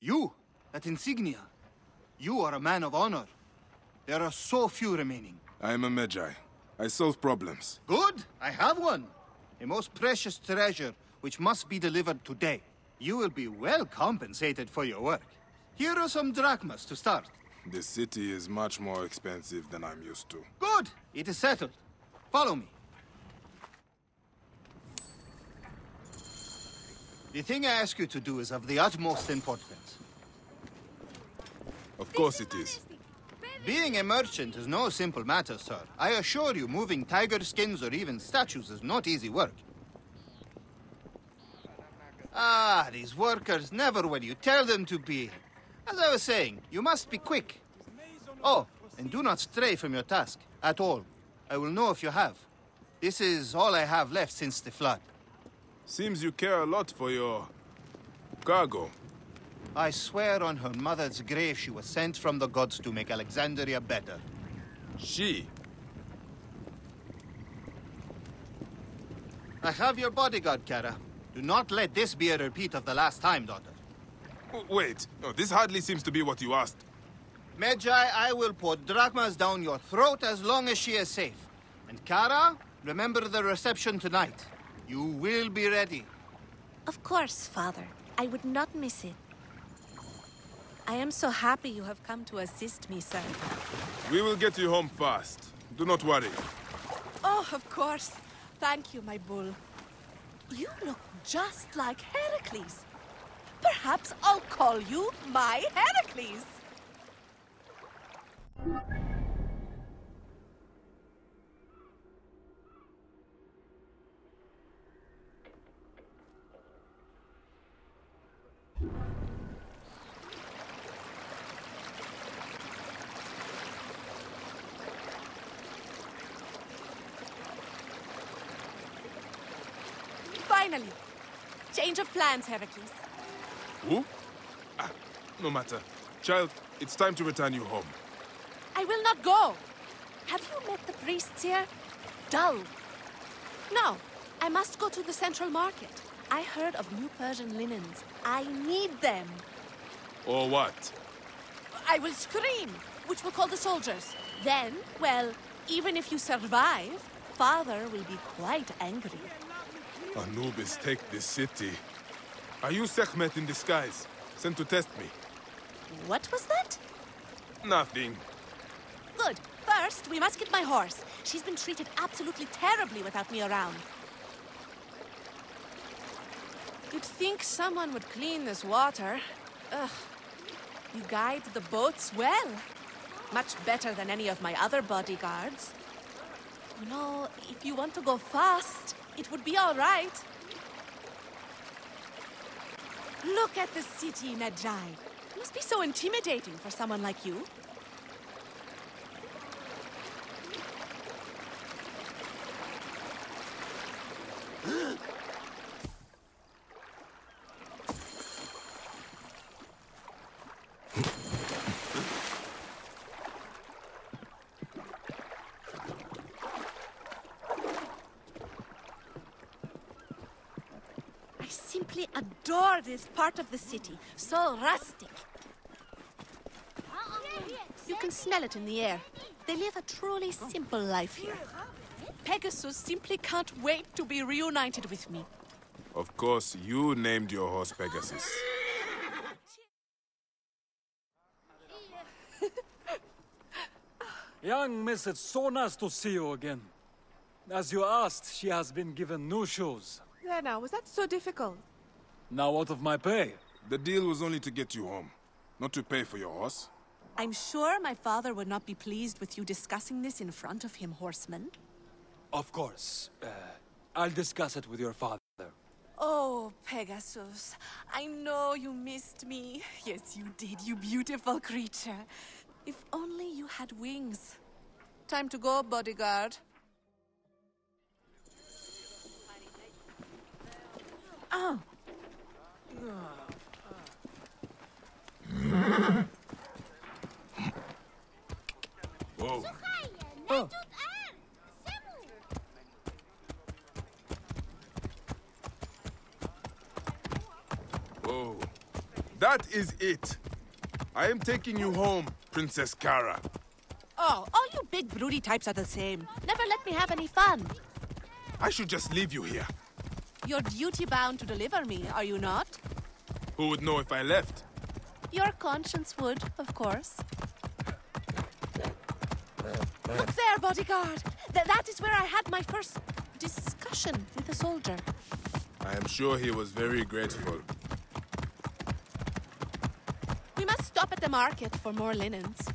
You, that insignia. You are a man of honor. There are so few remaining. I am a Medjay. I solve problems. Good, I have one. A most precious treasure, which must be delivered today. You will be well compensated for your work. Here are some drachmas to start. The city is much more expensive than I'm used to. Good, it is settled. Follow me. The thing I ask you to do is of the utmost importance. Of course it is. Being a merchant is no simple matter, sir. I assure you, moving tiger skins or even statues is not easy work. Ah, these workers never what you tell them to be. As I was saying, you must be quick. Oh, and do not stray from your task at all. I will know if you have. This is all I have left since the flood. Seems you care a lot for your... cargo. I swear on her mother's grave she was sent from the gods to make Alexandria better. She? I have your bodyguard, Kara. Do not let this be a repeat of the last time, daughter. Wait, no, this hardly seems to be what you asked. Medjay, I will pour drachmas down your throat as long as she is safe. And Kara, remember the reception tonight. You will be ready. Of course, Father. I would not miss it. I am so happy you have come to assist me, sir. We will get you home fast. Do not worry. Oh, of course. Thank you, my bull. You look just like Heracles. Perhaps I'll call you my Heracles. Change of plans, Heracles. Who? Ah, no matter. Child, it's time to return you home. I will not go. Have you met the priests here? Dull. No, I must go to the central market. I heard of new Persian linens. I need them. Or what? I will scream, which will call the soldiers. Then, well, even if you survive, father will be quite angry. Anubis take this city. Are you Sekhmet in disguise? Sent to test me? What was that? Nothing. Good. First, we must get my horse. She's been treated absolutely terribly without me around. You'd think someone would clean this water. Ugh. You guide the boats well. Much better than any of my other bodyguards. You know, if you want to go fast, it would be all right. Look at the city, Medjay. It must be so intimidating for someone like you. I simply adore this part of the city. So rustic. You can smell it in the air. They live a truly simple life here. Pegasus simply can't wait to be reunited with me. Of course, you named your horse Pegasus. Young miss, it's so nice to see you again. As you asked, she has been given new shoes. There now, was that so difficult? Now what of my pay. The deal was only to get you home, not to pay for your horse. I'm sure my father would not be pleased with you discussing this in front of him, horseman. Of course. Uh, I'll discuss it with your father. Oh, Pegasus, I know you missed me. Yes, you did, you beautiful creature. If only you had wings. Time to go, bodyguard. Oh. Whoa. Oh. Whoa. That is it. I am taking you home, Princess Kara. Oh, all you big broody types are the same. Never let me have any fun. I should just leave you here. You're duty bound to deliver me, are you not? Who would know if I left? Your conscience would, of course. Look there, bodyguard. Th- that is where I had my first discussion with a soldier. I am sure he was very grateful. We must stop at the market for more linens.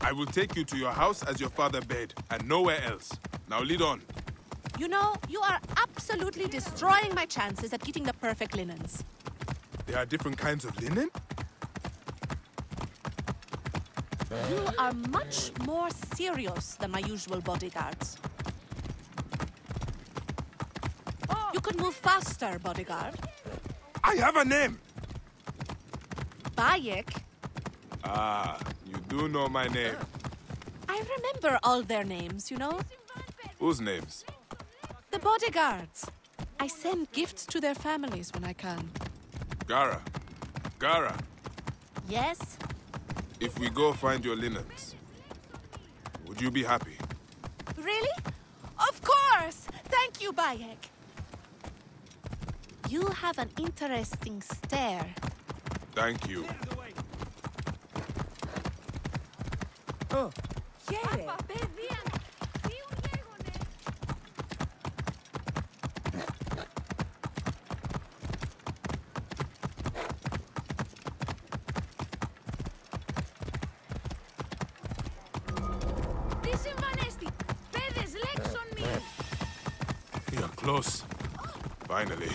I will take you to your house as your father bade, and nowhere else. Now lead on. You know, you are absolutely destroying my chances at getting the perfect linens. There are different kinds of linen? You are much more serious than my usual bodyguards. You could move faster, bodyguard. I have a name! Bayek, Ah, you do know my name. I remember all their names, you know? Whose names? The bodyguards. I send gifts to their families when I can. Kara. Kara, Yes? if we go find your linens, would you be happy? Really? Of course! Thank you, Bayek. You have an interesting stare. Thank you. Oh. Τι close. Finally.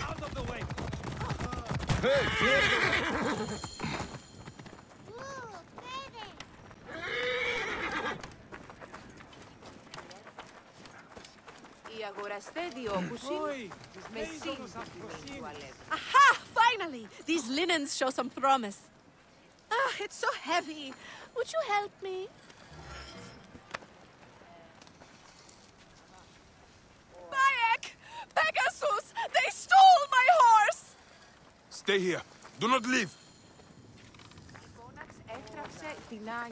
Οι αγοραστές διώκουσιν με σύντομη τουαλέτα. Aha! Finally! These linens show some promise. Ah, it's so heavy. Would you help me? Pegasus! They stole my horse! Stay here. Do not leave.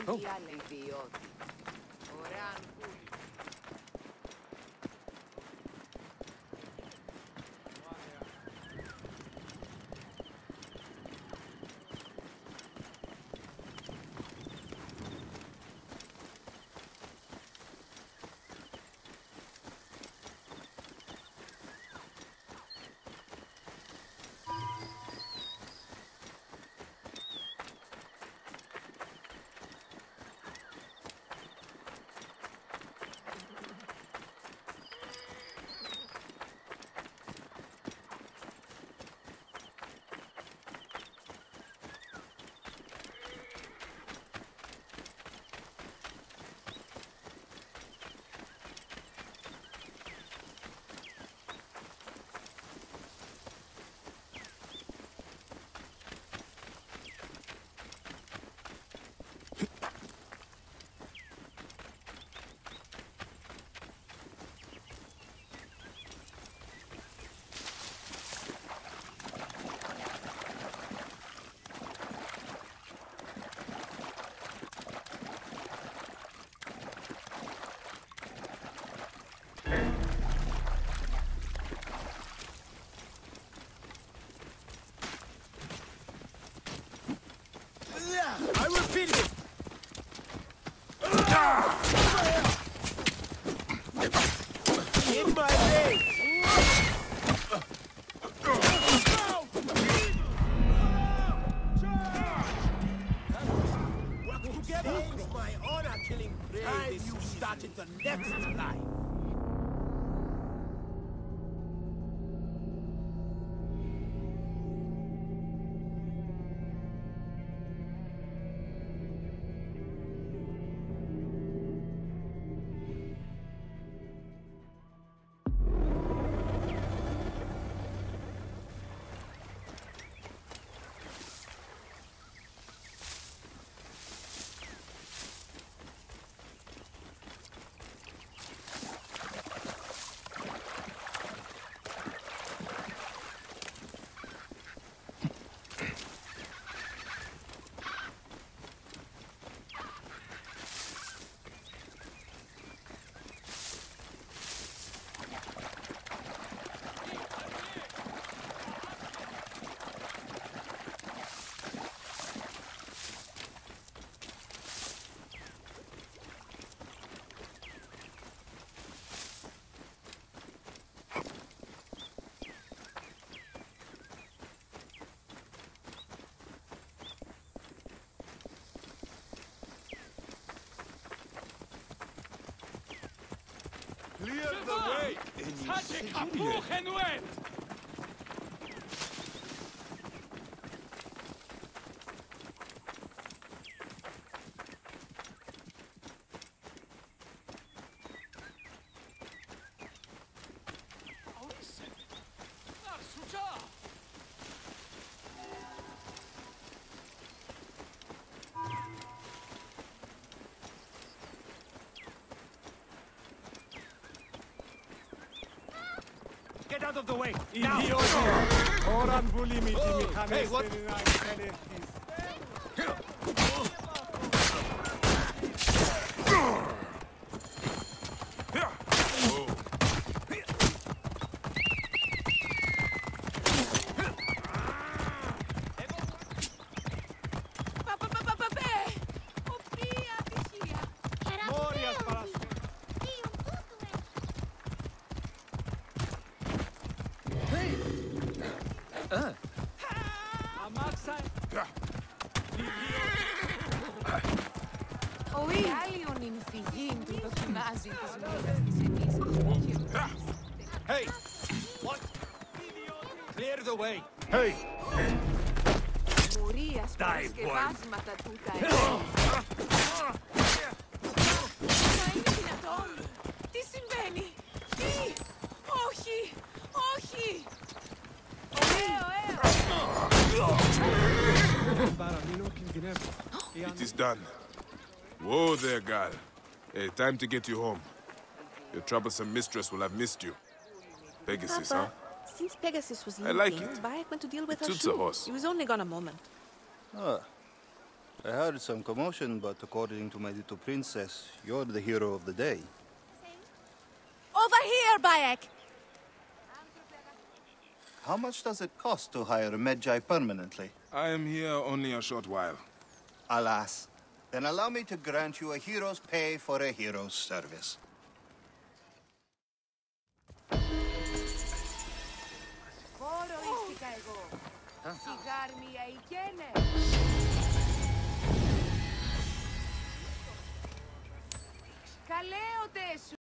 Oh. Η I repeat it. Lâchez Crapaud, Renouette. Get out of the way! Now! Oh. Hey, what? the way. Hey! Die, boy! It is done. Whoa there, girl. Hey, time to get you home. Your troublesome mistress will have missed you. Pegasus, Papa. huh? Since Pegasus was I like leaving, it. Bayek went to deal with It her suits horse. He was only gone a moment. Ah. I heard some commotion, but according to my little princess, you're the hero of the day. Over here, Bayek. How much does it cost to hire a Medjay permanently? I am here only a short while. Alas. Then allow me to grant you a hero's pay for a hero's service. Καλέ ο